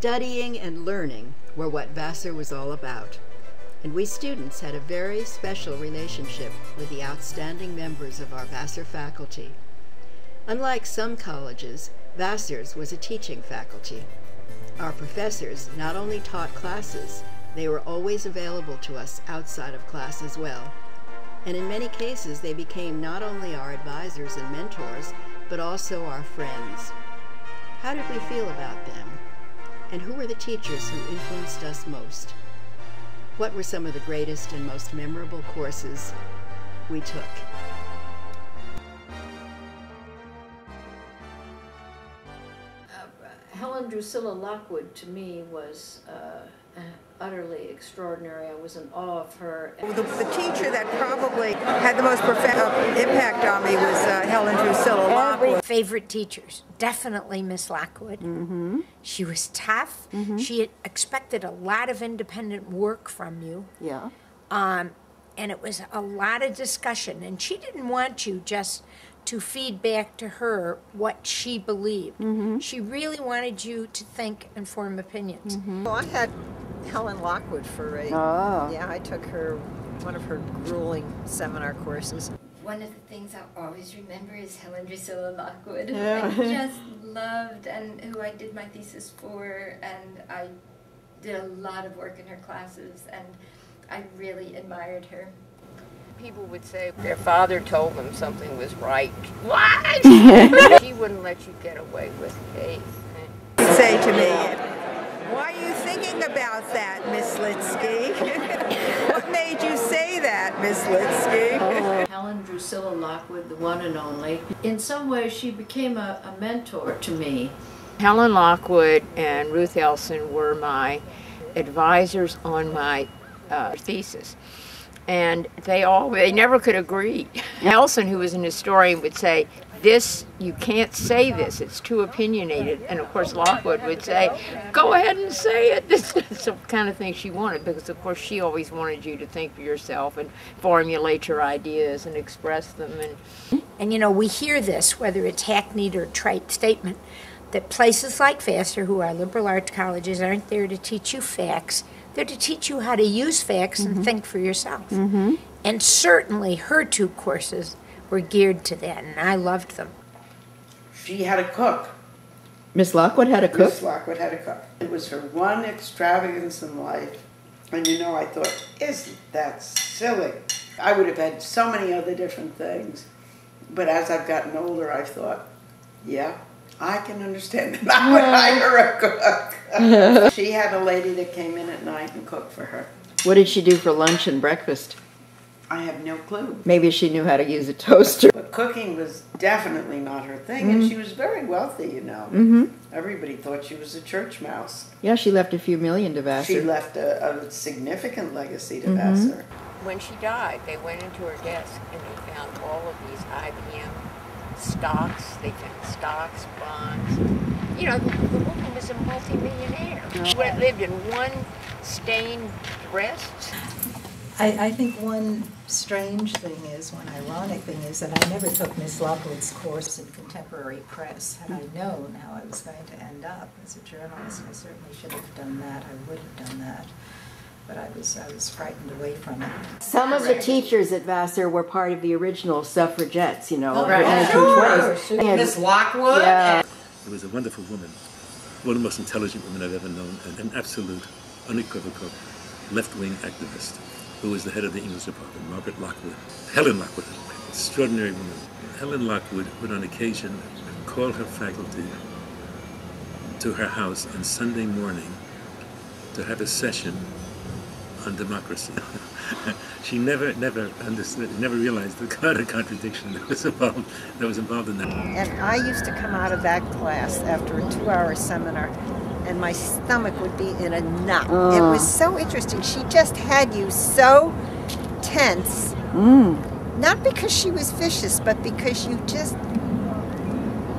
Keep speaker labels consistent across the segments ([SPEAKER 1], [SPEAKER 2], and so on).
[SPEAKER 1] Studying and learning were what Vassar was all about. And we students had a very special relationship with the outstanding members of our Vassar faculty. Unlike some colleges, Vassar's was a teaching faculty. Our professors not only taught classes, they were always available to us outside of class as well. And in many cases, they became not only our advisors and mentors, but also our friends. How did we feel about them? And who were the teachers who influenced us most? What were some of the greatest and most memorable courses we took?
[SPEAKER 2] Helen Drusilla Lockwood to me was uh, utterly extraordinary. I was in awe of her.
[SPEAKER 3] The, the teacher that probably had the most uh, impact on me was uh, Helen Drusilla Lockwood.
[SPEAKER 4] Favorite teachers, definitely Miss Lockwood.
[SPEAKER 3] Mm-hmm.
[SPEAKER 4] She was tough.
[SPEAKER 3] Mm-hmm.
[SPEAKER 4] She expected a lot of independent work from you.
[SPEAKER 3] Yeah.
[SPEAKER 4] Um, and it was a lot of discussion. And she didn't want you just to feed back to her what she believed.
[SPEAKER 3] Mm-hmm.
[SPEAKER 4] She really wanted you to think and form opinions.
[SPEAKER 3] Well, I had Helen Lockwood for a.
[SPEAKER 5] Ah.
[SPEAKER 3] Yeah, I took her one of her grueling seminar courses.
[SPEAKER 5] One of the things I'll always remember is Helen Drusilla Lockwood, who I just loved and who I did my thesis for, and I did a lot of work in her classes, and I really admired her.
[SPEAKER 6] People would say their father told them something was right. What? she wouldn't let you get away with faith.
[SPEAKER 3] Say to me, why are you thinking about that, Miss Litsky? what made you say that, Miss Litsky?
[SPEAKER 2] Helen Drusilla Lockwood, the one and only. In some ways, she became a, a mentor to me.
[SPEAKER 6] Helen Lockwood and Ruth Elson were my advisors on my uh, thesis. And they all, they never could agree. Elson, who was an historian, would say, this, you can't say this, it's too opinionated. And of course, Lockwood would say, go ahead and say it. This is the kind of thing she wanted because, of course, she always wanted you to think for yourself and formulate your ideas and express them. And
[SPEAKER 4] And you know, we hear this, whether it's hackneyed or trite statement, that places like Vassar, who are liberal arts colleges, aren't there to teach you facts. They're to teach you how to use facts and mm-hmm. think for yourself. Mm-hmm. And certainly her two courses were geared to that, and I loved them.
[SPEAKER 7] She had a cook.
[SPEAKER 8] Miss Lockwood had a cook?
[SPEAKER 7] Miss Lockwood had a cook. It was her one extravagance in life. And you know, I thought, isn't that silly? I would have had so many other different things. But as I've gotten older, I've thought, yeah, I can understand that I would hire a cook. she had a lady that came in at night and cooked for her.
[SPEAKER 8] What did she do for lunch and breakfast?
[SPEAKER 7] I have no clue.
[SPEAKER 8] Maybe she knew how to use a toaster.
[SPEAKER 7] But cooking was definitely not her thing, and she was very wealthy, you know.
[SPEAKER 8] Mm-hmm.
[SPEAKER 7] Everybody thought she was a church mouse.
[SPEAKER 8] Yeah, she left a few million to
[SPEAKER 7] She left a, a significant legacy to
[SPEAKER 8] Mhm.
[SPEAKER 7] Vassar.
[SPEAKER 6] when she died, they went into her desk and they found all of these IBM stocks. They found stocks, bonds. You know, the, the woman was a multimillionaire. She went- lived in one stained dress.
[SPEAKER 9] I, I think one strange thing is, one ironic thing is that I never took Miss Lockwood's course in contemporary press. Had I known how I was going to end up as a journalist, I certainly should have done that. I would have done that. But I was, I was frightened away from it.
[SPEAKER 1] Some of the teachers at Vassar were part of the original suffragettes, you know,
[SPEAKER 9] Oh,
[SPEAKER 1] of
[SPEAKER 9] right.
[SPEAKER 1] the 1920s.
[SPEAKER 3] Miss Lockwood?
[SPEAKER 1] Yeah.
[SPEAKER 10] She was a wonderful woman, one of the most intelligent women I've ever known, and an absolute, unequivocal left-wing activist who was the head of the English department, Margaret Lockwood. Helen Lockwood, extraordinary woman. Helen Lockwood would on occasion call her faculty to her house on Sunday morning to have a session on democracy. she never, never understood, never realized the kind of contradiction that was involved, that was involved in that.
[SPEAKER 3] And I used to come out of that class after a two hour seminar, and my stomach would be in a knot. It ah. was so interesting. She just had you so tense. Mm. Not because she was vicious, but because you just,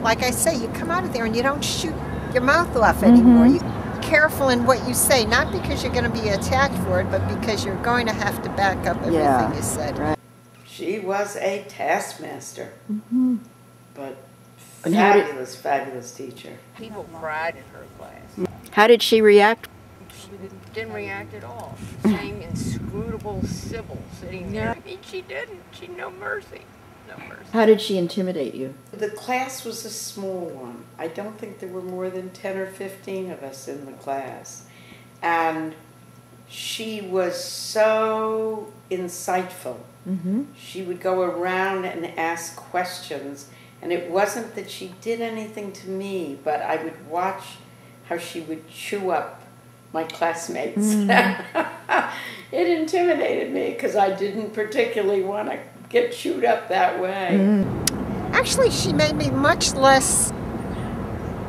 [SPEAKER 3] like I say, you come out of there and you don't shoot your mouth off mm-hmm. anymore. You careful in what you say, not because you're going to be attacked for it, but because you're going to have to back up everything
[SPEAKER 1] Yeah,
[SPEAKER 3] you said. Right.
[SPEAKER 7] She was a taskmaster, mm-hmm. but
[SPEAKER 8] And how did-
[SPEAKER 7] fabulous, fabulous teacher.
[SPEAKER 6] People cried in her class.
[SPEAKER 8] How did she react?
[SPEAKER 6] She didn't, didn't react at all. Same inscrutable Sybil sitting there. I mean, she didn't. She no mercy. No mercy.
[SPEAKER 8] How did she intimidate you?
[SPEAKER 7] The class was a small one. I don't think there were more than 10 or 15 of us in the class. And she was so insightful.
[SPEAKER 8] Mm-hmm.
[SPEAKER 7] She would go around and ask questions. And it wasn't that she did anything to me, but I would watch how she would chew up my classmates. Mm. it intimidated me because I didn't particularly want to get chewed up that way. Mm.
[SPEAKER 3] Actually, she made me much less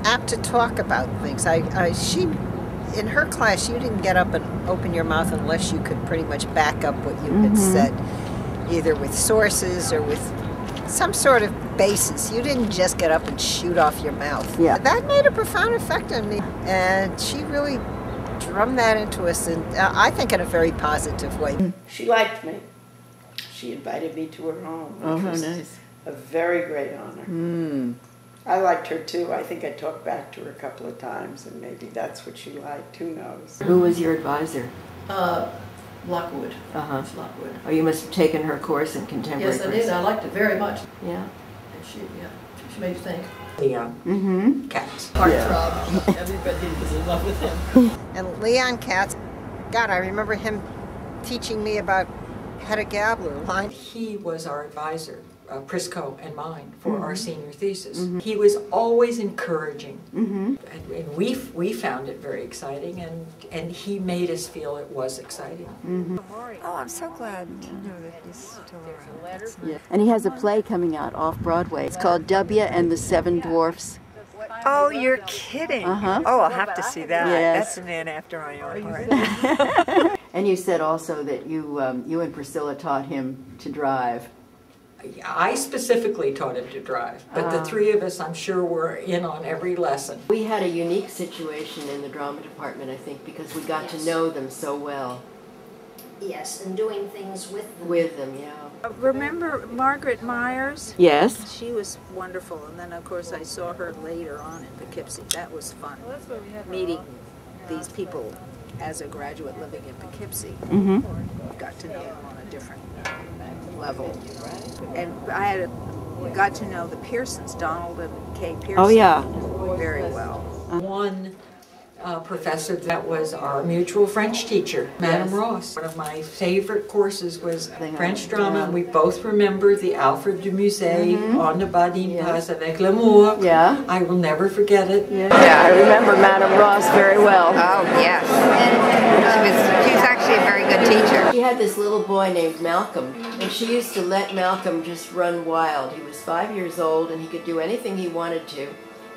[SPEAKER 3] apt to talk about things. I, I she, in her class, you didn't get up and open your mouth unless you could pretty much back up what you had mm-hmm. said, either with sources or with some sort of basis. You didn't just get up and shoot off your mouth.
[SPEAKER 8] Yeah.
[SPEAKER 3] That made a profound effect on me, and she really drummed that into us, and uh, I think in a very positive way.
[SPEAKER 7] She liked me. She invited me to her home. which
[SPEAKER 8] Oh, how
[SPEAKER 7] was
[SPEAKER 8] nice.
[SPEAKER 7] A very great honor.
[SPEAKER 8] Mm.
[SPEAKER 7] I liked her too. I think I talked back to her a couple of times, and maybe that's what she liked. Who knows?
[SPEAKER 8] Who was your advisor?
[SPEAKER 11] Uh, Lockwood.
[SPEAKER 8] Uh huh.
[SPEAKER 11] Lockwood.
[SPEAKER 8] Oh, you must have taken her course in contemporary.
[SPEAKER 11] Yes, I did. I liked it very much.
[SPEAKER 8] Yeah.
[SPEAKER 11] And she, yeah, she made you think.
[SPEAKER 3] Leon
[SPEAKER 8] Mm-hmm.
[SPEAKER 3] Katz.
[SPEAKER 11] Heartthrob. Everybody was in love with him.
[SPEAKER 3] And Leon Katz, God, I remember him teaching me about Hedda Gabler line.
[SPEAKER 12] He was our advisor, uh, Prisco and mine, for our
[SPEAKER 8] Mm-hmm.
[SPEAKER 12] senior thesis. He was always encouraging,
[SPEAKER 8] Mm-hmm.
[SPEAKER 12] and, and we we found it very exciting, and and he made us feel it was exciting.
[SPEAKER 3] Oh, I'm so glad to know that he's still around.
[SPEAKER 8] Yeah. And he has a play coming out off Broadway. It's called W and the Seven Dwarfs.
[SPEAKER 3] Oh, you're kidding.
[SPEAKER 8] Uh-huh.
[SPEAKER 3] Oh, I'll have to see that.
[SPEAKER 8] Yes.
[SPEAKER 3] That's a man after my own heart.
[SPEAKER 8] And you said also that you um, you and Priscilla taught him to drive.
[SPEAKER 12] I specifically taught him to drive, but the
[SPEAKER 8] Ah.
[SPEAKER 12] three of us, I'm sure, were in on every lesson.
[SPEAKER 8] We had a unique situation in the drama department, I think, because we got to know them so well
[SPEAKER 2] Yes, and doing things with them.
[SPEAKER 8] with them. Yeah.
[SPEAKER 13] Remember Margaret Myers?
[SPEAKER 8] Yes.
[SPEAKER 13] She was wonderful, and then of course I saw her later on in Poughkeepsie. That was fun. Meeting these people as a graduate living in Poughkeepsie.
[SPEAKER 8] Mm-hmm.
[SPEAKER 13] Got to know them on a different level. And I had got to know the Pearsons, Donald and Kay Pearson.
[SPEAKER 8] Oh yeah.
[SPEAKER 13] Very well.
[SPEAKER 12] One uh, professor that was our mutual French teacher, Madame
[SPEAKER 8] Yes.
[SPEAKER 12] Ross. One of my favorite courses was
[SPEAKER 8] They
[SPEAKER 12] French
[SPEAKER 8] have-
[SPEAKER 12] drama,
[SPEAKER 8] yeah.
[SPEAKER 12] and we both remember the Alfred de Musset, On ne badine
[SPEAKER 8] Yes.
[SPEAKER 12] pas avec l'amour.
[SPEAKER 8] Yeah.
[SPEAKER 12] I will never forget it.
[SPEAKER 8] Yeah, I remember Madame Ross very well.
[SPEAKER 14] Oh, yes. She was, she was actually a very good teacher.
[SPEAKER 8] She had this little boy named Malcolm, and she used to let Malcolm just run wild. He was five years old, and he could do anything he wanted to,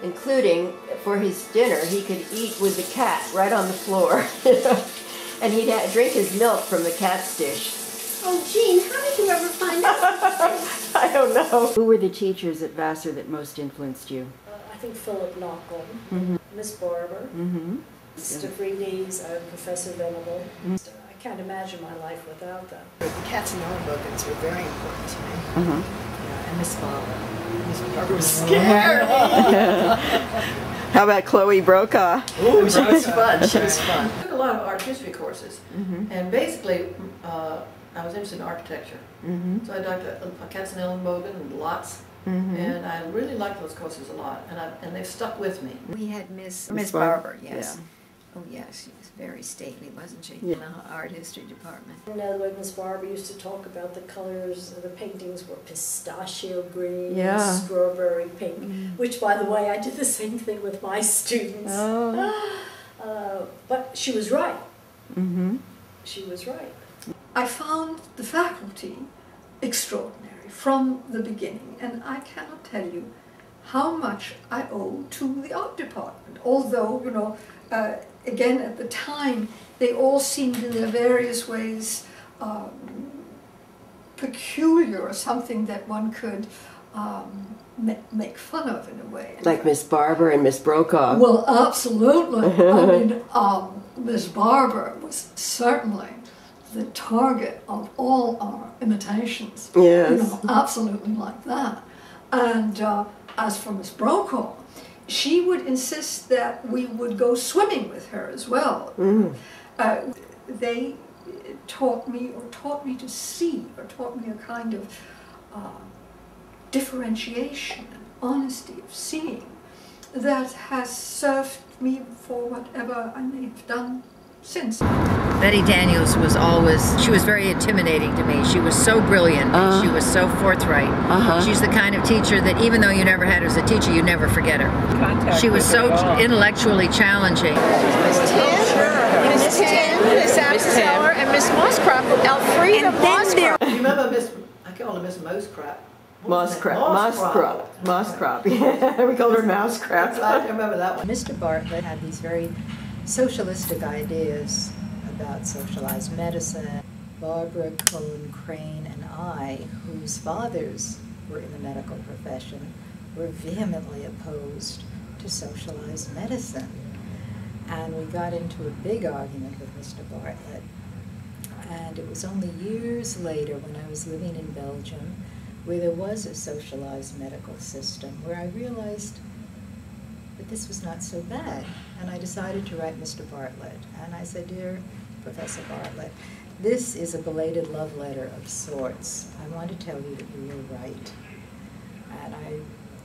[SPEAKER 8] including for his dinner, he could eat with the cat right on the floor. and he'd ha- drink his milk from the cat's dish.
[SPEAKER 2] Oh, Jean, how did you ever find out?
[SPEAKER 8] I don't know. Who were the teachers at Vassar that most influenced you?
[SPEAKER 15] I think Philip Nochlin,
[SPEAKER 8] Mm-hmm.
[SPEAKER 15] Miss Barber,
[SPEAKER 8] Mm-hmm.
[SPEAKER 15] Mr. Freedes, uh, Professor Venable.
[SPEAKER 8] Mm-hmm.
[SPEAKER 15] I can't imagine my life without them.
[SPEAKER 9] The cats and Bogans were very important to me.
[SPEAKER 8] Uh-huh.
[SPEAKER 9] Yeah, and Miss Barber. Miss Barber was scary.
[SPEAKER 8] How about Chloe Brokaw?
[SPEAKER 9] Ooh, she was fun. She was fun. I took a lot of art history courses,
[SPEAKER 8] Mm-hmm.
[SPEAKER 9] and basically, uh, I was interested in architecture.
[SPEAKER 8] Mm-hmm.
[SPEAKER 9] So I liked uh, Katzenellenbogen and Lotz,
[SPEAKER 8] Mm-hmm.
[SPEAKER 9] and I really liked those courses a lot, and I, and they've stuck with me.
[SPEAKER 3] We had Miss
[SPEAKER 8] Miss
[SPEAKER 3] Miss
[SPEAKER 8] Barber,
[SPEAKER 3] Barber, yes. Oh yes, she was very stately, wasn't she?
[SPEAKER 8] Yeah.
[SPEAKER 3] In the art history department.
[SPEAKER 15] You know, the way Miss Barber used to talk about the colors, of the paintings were pistachio green,
[SPEAKER 8] Yeah. Mm.
[SPEAKER 15] strawberry pink, which, by the way, I did the same thing with my students.
[SPEAKER 8] Oh.
[SPEAKER 15] Uh, but she was right.
[SPEAKER 8] Mm-hmm.
[SPEAKER 15] She was right.
[SPEAKER 16] I found the faculty extraordinary from the beginning, and I cannot tell you how much I owe to the art department. Although, you know, uh, again, at the time, they all seemed in their various ways um, peculiar or something that one could um, ma- make fun of in a way.
[SPEAKER 8] Like Miss Barber and Miss Brokaw.
[SPEAKER 16] Well, absolutely. I mean, um, Miss Barber was certainly the target of all our imitations.
[SPEAKER 8] Yes.
[SPEAKER 16] You know, absolutely like that. And uh, as for Miss Brokaw, she would insist that we would go swimming with her as well.
[SPEAKER 8] Mm.
[SPEAKER 16] Uh, they taught me, or taught me to see, or taught me a kind of uh, differentiation and honesty of seeing that has served me for whatever I may have done since.
[SPEAKER 17] Betty Daniels was always, she was very intimidating to me. She was so brilliant.
[SPEAKER 8] Uh-huh.
[SPEAKER 17] she was so forthright.
[SPEAKER 8] Uh-huh.
[SPEAKER 17] She's the kind of teacher that even though you never had her as a teacher, you never forget her. she was
[SPEAKER 12] with her
[SPEAKER 17] so intellectually challenging.
[SPEAKER 4] Miss Timm, Miss Appenzeller, and Miss Mosscrop, Alfreda Mosscrop.
[SPEAKER 11] You remember Miss, I call her Miss Mosecrap.
[SPEAKER 8] Moss crop, moss crop, moss crop. Yeah, we called her mouse crap.
[SPEAKER 11] I remember that one.
[SPEAKER 9] Mr. Bartlett had these very socialistic ideas about socialized medicine. Barbara Cohen Crane and I, whose fathers were in the medical profession, were vehemently opposed to socialized medicine. And we got into a big argument with Mr. Bartlett. And it was only years later when I was living in Belgium where there was a socialized medical system where I realized that this was not so bad. And I decided to write Mr. Bartlett. And I said, Dear Professor Bartlett, this is a belated love letter of sorts. I want to tell you that you were right. And I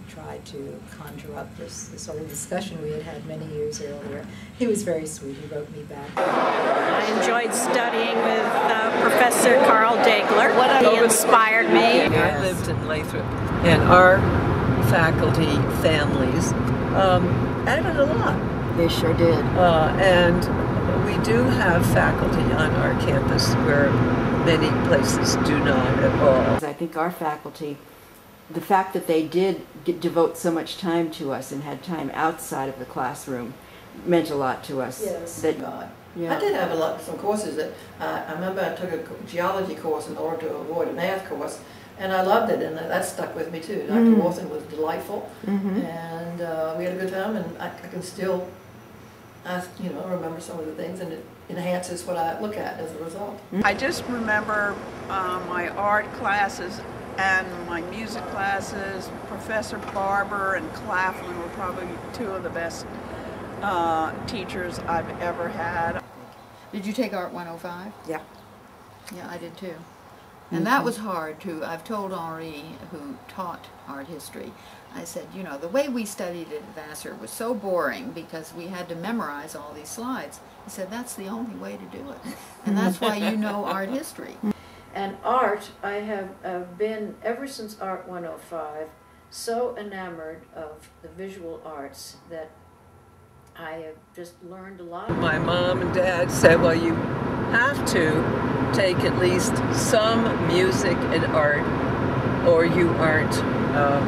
[SPEAKER 9] tried to conjure up this, this old discussion we had had many years earlier. He was very sweet. He wrote me back.
[SPEAKER 18] I enjoyed studying with uh, Professor Carl Degler. He inspired me.
[SPEAKER 12] I lived in Lathrop, and our faculty families um, added a lot.
[SPEAKER 8] They sure did.
[SPEAKER 12] Uh, and we do have faculty on our campus where many places do not at all.
[SPEAKER 8] I think our faculty, the fact that they did get, devote so much time to us and had time outside of the classroom meant a lot to us.
[SPEAKER 11] Yes.
[SPEAKER 8] That,
[SPEAKER 11] God.
[SPEAKER 8] yeah.
[SPEAKER 11] I did have a lot, some courses that, uh, I remember I took a geology course in order to avoid a math course, and I loved it, and that that stuck with me too. Dr.
[SPEAKER 8] Mhm.
[SPEAKER 11] Watson was delightful,
[SPEAKER 8] Mhm.
[SPEAKER 11] and uh, we had a good time, and I, I can still, I, you know, remember some of the things, and it enhances what I look at as a result.
[SPEAKER 19] I just remember uh, my art classes and my music classes. Professor Barber and Claflin were probably two of the best uh, teachers I've ever had.
[SPEAKER 20] Did you take Art 105?
[SPEAKER 8] Yeah.
[SPEAKER 20] Yeah, I did too. And that was hard too. I've told Henri, who taught art history, I said, you know, the way we studied it at Vassar was so boring because we had to memorize all these slides. He said, that's the only way to do it. And that's why you know art history.
[SPEAKER 2] And art, I have uh, been, ever since Art 105, so enamored of the visual arts that I have just learned a lot.
[SPEAKER 12] My mom and dad said, well, you have to take at least some music and art, or you aren't, uh,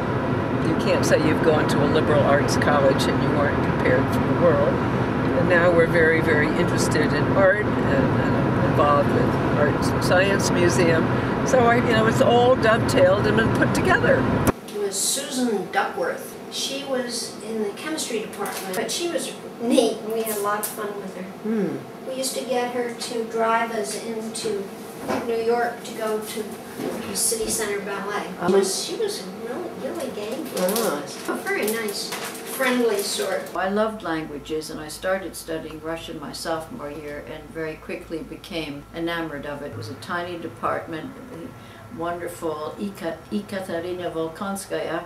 [SPEAKER 12] you can't say you've gone to a liberal arts college and you aren't prepared for the world. And now we're very, very interested in art and, and involved with Arts and Science Museum. So, I, you know, it's all dovetailed and been put together.
[SPEAKER 21] It was Susan Duckworth. She was in the chemistry department, but she was neat and we had a lot of fun with her.
[SPEAKER 8] Hmm.
[SPEAKER 21] We used to get her to drive us into New York to go to the City Center Ballet. She was, she was really, really game
[SPEAKER 8] Ah.
[SPEAKER 21] A very nice, friendly sort.
[SPEAKER 2] I loved languages and I started studying Russian my sophomore year and very quickly became enamored of it. It was a tiny department, wonderful Ekaterina Volkonskaya,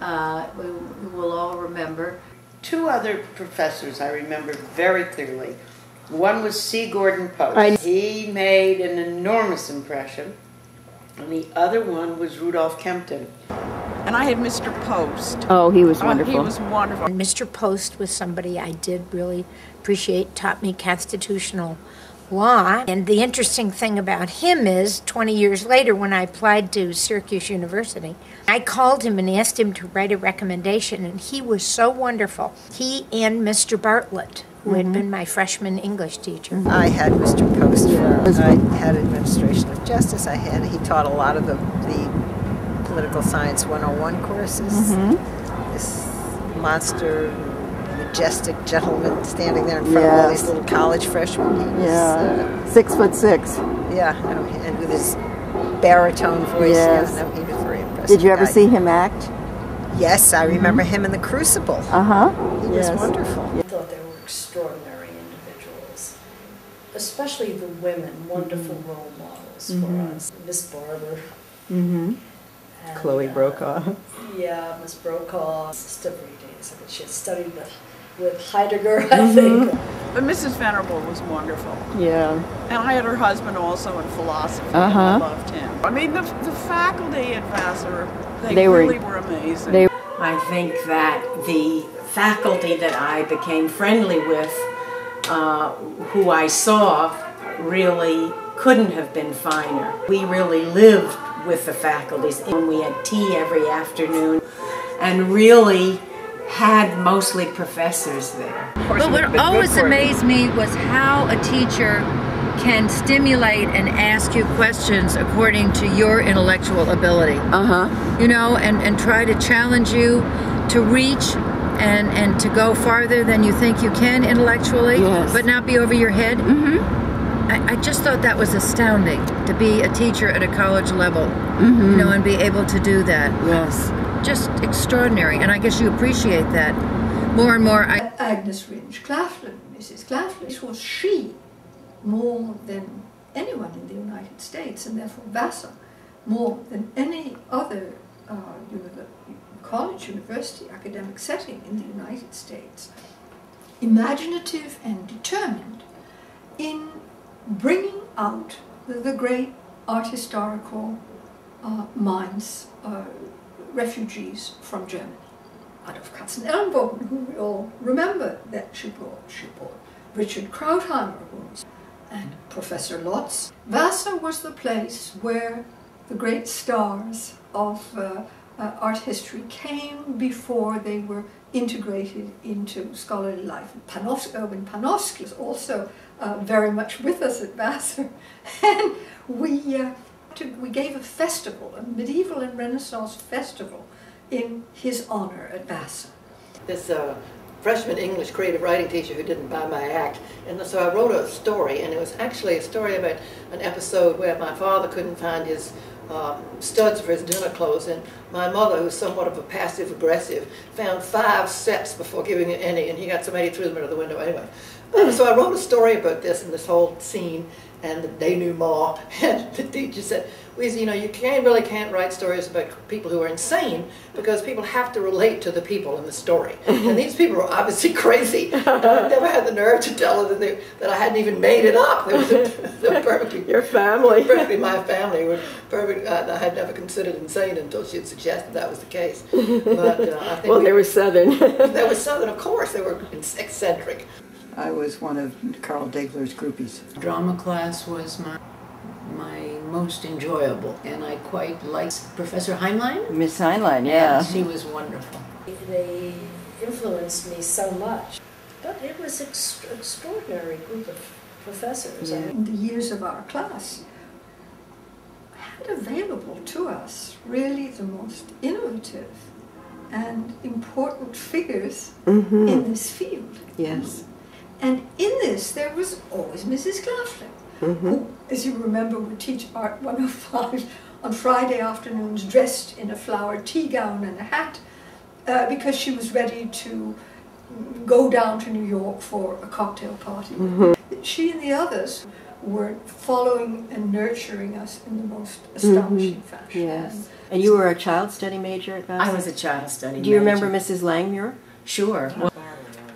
[SPEAKER 2] uh, who who will all remember.
[SPEAKER 7] Two other professors I remember very clearly. One was C. Gordon Post.
[SPEAKER 8] I-
[SPEAKER 7] He made an enormous impression. And the other one was Rudolph Kempton.
[SPEAKER 19] And I had Mr. Post.
[SPEAKER 8] Oh, he was wonderful.
[SPEAKER 19] he was wonderful.
[SPEAKER 4] And Mr. Post was somebody I did really appreciate, taught me constitutional law. And the interesting thing about him is 20 years later, when I applied to Syracuse University, I called him and asked him to write a recommendation, and he was so wonderful. He and Mr. Bartlett, who had been my freshman English teacher.
[SPEAKER 3] I had Mr. Post for, I had administration of justice. I had, he taught a lot of the, the political science 101 courses.
[SPEAKER 8] Mhm.
[SPEAKER 3] This monster, majestic gentleman standing there in front of all these little college freshmen. He was,
[SPEAKER 8] Yeah, six foot six.
[SPEAKER 3] Uh, yeah, and with his baritone voice.
[SPEAKER 8] Yes.
[SPEAKER 3] Yeah, no, he was very impressive.
[SPEAKER 8] Did you ever
[SPEAKER 3] guy.
[SPEAKER 8] see him act?
[SPEAKER 3] Yes, I remember him in the Crucible.
[SPEAKER 22] Uh huh.
[SPEAKER 3] He was wonderful.
[SPEAKER 15] I thought they were extraordinary individuals, especially the women, wonderful role models
[SPEAKER 22] Mhm.
[SPEAKER 15] for us. Miss Barber.
[SPEAKER 22] Mm-hmm.
[SPEAKER 15] and,
[SPEAKER 22] Chloe
[SPEAKER 15] uh,
[SPEAKER 22] Brokaw.
[SPEAKER 15] Yeah, Miss Brokaw. Still very days. I mean, she had studied with, with Heidegger, I think.
[SPEAKER 19] But Mrs. Venable was wonderful.
[SPEAKER 22] Yeah.
[SPEAKER 19] And I had her husband also in philosophy. and
[SPEAKER 22] Uh-huh.
[SPEAKER 19] I loved him. I mean, the, the faculty at Vassar, they,
[SPEAKER 22] They were-
[SPEAKER 19] really were, amazing.
[SPEAKER 22] they-
[SPEAKER 23] I think that the faculty that I became friendly with, uh, who I saw, really couldn't have been finer. We really lived with the faculties. And we had tea every afternoon and really had mostly professors there.
[SPEAKER 17] But what always amazed me was how a teacher can stimulate and ask you questions according to your intellectual ability.
[SPEAKER 22] Uh huh.
[SPEAKER 17] You know, and, and try to challenge you to reach and, and to go farther than you think you can intellectually,
[SPEAKER 22] Yes.
[SPEAKER 17] but not be over your head.
[SPEAKER 22] Mm-hmm.
[SPEAKER 17] I, I just thought that was astounding to be a teacher at a college level,
[SPEAKER 22] Mhm.
[SPEAKER 17] you know, and be able to do that.
[SPEAKER 22] Yes.
[SPEAKER 17] Just extraordinary. And I guess you appreciate that more and more. I,
[SPEAKER 16] Agnes Rindge Claflin, Mrs. Claflin, was she more than anyone in the United States, and therefore Vassar more than any other uh, college, university, academic setting in the United States, imaginative and determined in bringing out the, the great art historical uh, minds, uh, refugees from Germany. Adolf Katzenellenbogen, who we all remember that she brought. She brought Richard Krautheimer, who was, and Professor Lotz. Vassar was the place where the great stars of uh, uh, art history came before they were integrated into scholarly life. Panos- Erwin Panofsky was also uh, very much with us at Vassar. and we, uh, to, we gave a festival, a medieval and Renaissance festival, in his honor at Vassar.
[SPEAKER 11] this uh, freshman English creative writing teacher who didn't buy my act. And so I wrote a story, and it was actually a story about an episode where my father couldn't find his um, studs for his dinner clothes, and my mother, who's somewhat of a passive aggressive, found five sets before giving it any, and he got somebody threw them out of the window anyway. So I wrote a story about this and this whole scene, and they knew more. and the teacher said, Weezie, you know, you can't really can't write stories about people who are insane because people have to relate to the people in the story. and these people were obviously crazy. I never had the nerve to tell her that, they, that I hadn't even made it up. They were, perfectly
[SPEAKER 22] Your family.
[SPEAKER 11] perfectly my family were perfect. Uh, I had never considered insane until she had suggested that was the case. But uh, I think
[SPEAKER 22] Well,
[SPEAKER 11] we-
[SPEAKER 22] they were Southern.
[SPEAKER 11] they were southern, of course. They were eccentric.
[SPEAKER 24] I was one of Carl Degler's groupies.
[SPEAKER 2] Drama class was my my most enjoyable, and I quite liked Professor Heinlein.
[SPEAKER 22] Miss Heinlein, yeah.
[SPEAKER 2] She was wonderful.
[SPEAKER 15] They influenced me so much. But it was ex- extraordinary group of professors. I mean,
[SPEAKER 16] the years of our class had available to us really the most innovative and important figures
[SPEAKER 22] Mhm.
[SPEAKER 16] in this field.
[SPEAKER 22] Yes.
[SPEAKER 16] And in this, there was always Mrs. Claflin, who, as you remember, would teach Art 105 on Friday afternoons dressed in a flowered tea gown and a hat uh, because she was ready to go down to New York for a cocktail party.
[SPEAKER 22] Mhm.
[SPEAKER 16] She and the others were following and nurturing us in the most astonishing fashion.
[SPEAKER 22] Yes.
[SPEAKER 23] And you were a child study major at Vassar?
[SPEAKER 8] I was a child study major.
[SPEAKER 23] Do you
[SPEAKER 8] major.
[SPEAKER 23] remember Mrs. Langmuir?
[SPEAKER 8] Sure. Well,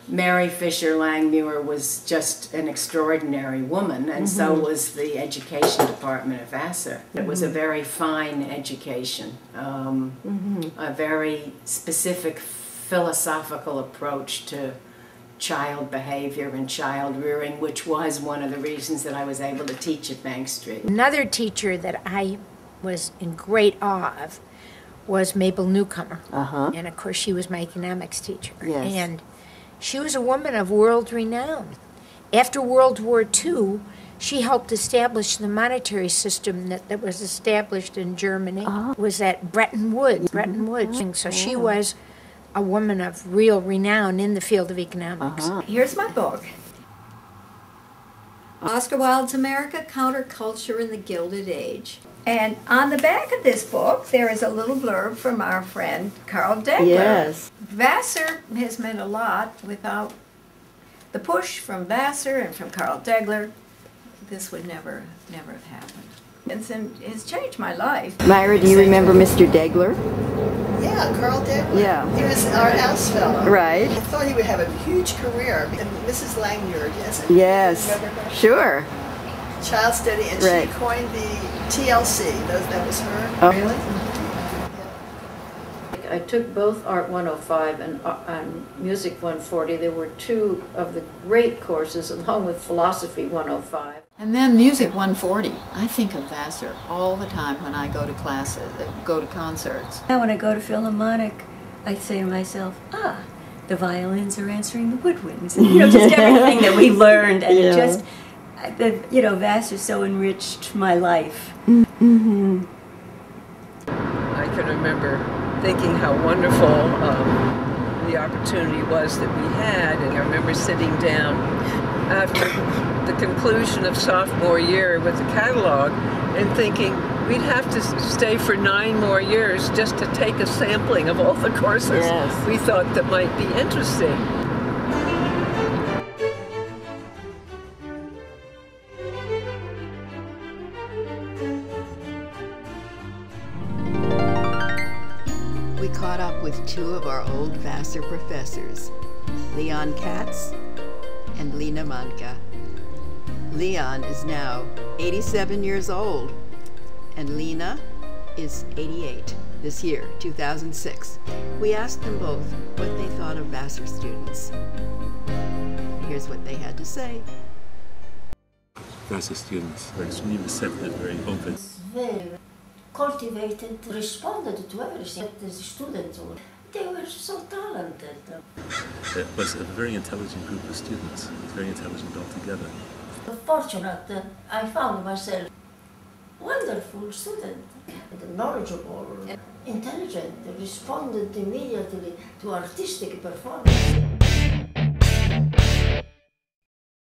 [SPEAKER 8] Mary Fisher Langmuir was just an extraordinary woman, and so
[SPEAKER 23] Mhm.
[SPEAKER 8] was the education department of Vassar. It was a
[SPEAKER 23] Mhm.
[SPEAKER 8] very fine education, um,
[SPEAKER 23] Mhm.
[SPEAKER 8] a very specific philosophical approach to child behavior and child rearing, which was one of the reasons that I was able to teach at Bank Street.
[SPEAKER 4] Another teacher that I was in great awe of was Mabel Newcomer.
[SPEAKER 22] Uh-huh.
[SPEAKER 4] And of course, she was my economics teacher.
[SPEAKER 22] Yes.
[SPEAKER 4] And she was a woman of world renown. After World War II, she helped establish the monetary system that, that was established in Germany. Was at Bretton Woods. Bretton Woods. And so she
[SPEAKER 22] Oh.
[SPEAKER 4] was a woman of real renown in the field of economics.
[SPEAKER 22] Uh-huh.
[SPEAKER 25] Here's my book.
[SPEAKER 26] Oscar Wilde's America, Counterculture in the Gilded Age. And on the back of this book, there is a little blurb from our friend Carl Degler.
[SPEAKER 27] Yes.
[SPEAKER 26] Vassar has meant a lot. Without the push from Vassar and from Carl Degler, this would never, never have happened. It's, it's changed my life.
[SPEAKER 17] Mira, do you remember Mr. Degler?
[SPEAKER 1] Yeah, Carl Degler.
[SPEAKER 17] Yeah.
[SPEAKER 1] He was our house fellow.
[SPEAKER 17] Right.
[SPEAKER 1] I thought he would have a huge career. And Mrs. Langmuir, yes?
[SPEAKER 17] Yes.
[SPEAKER 1] Remember her?
[SPEAKER 17] Sure.
[SPEAKER 1] Child study, and
[SPEAKER 17] Right.
[SPEAKER 1] she coined the TLC. Those, that was her.
[SPEAKER 17] Oh.
[SPEAKER 1] Really?
[SPEAKER 2] I took both Art 105 and, uh, and Music 140. There were two of the great courses along with Philosophy 105.
[SPEAKER 20] And then Music 140. I think of Vassar all the time when I go to classes, uh, go to concerts.
[SPEAKER 28] Now when I go to Philharmonic, I say to myself, ah, the violins are answering the woodwinds. And, you know, just everything that we learned. And
[SPEAKER 27] Yeah.
[SPEAKER 28] it just, uh, the, you know, Vassar so enriched my life.
[SPEAKER 27] Mm-hmm.
[SPEAKER 19] I can remember thinking how wonderful um, the opportunity was that we had, and I remember sitting down after the conclusion of sophomore year with the catalog and thinking we'd have to stay for nine more years just to take a sampling of all the courses
[SPEAKER 27] Yes.
[SPEAKER 19] we thought that might be interesting.
[SPEAKER 8] We caught up with two of our old Vassar professors, Leon Katz and Lina Manca. Leon is now 87 years old, and Lina is 88 this year, 2006. We asked them both what they thought of Vassar students. Here's what they had to say.
[SPEAKER 10] Vassar students are extremely receptive, very open.
[SPEAKER 21] Very cultivated, responded to everything that the students were. They were so talented.
[SPEAKER 10] It was a very intelligent group of students, very intelligent altogether.
[SPEAKER 21] Fortunate uh, I found myself wonderful student, knowledgeable, intelligent, responded immediately to artistic performance.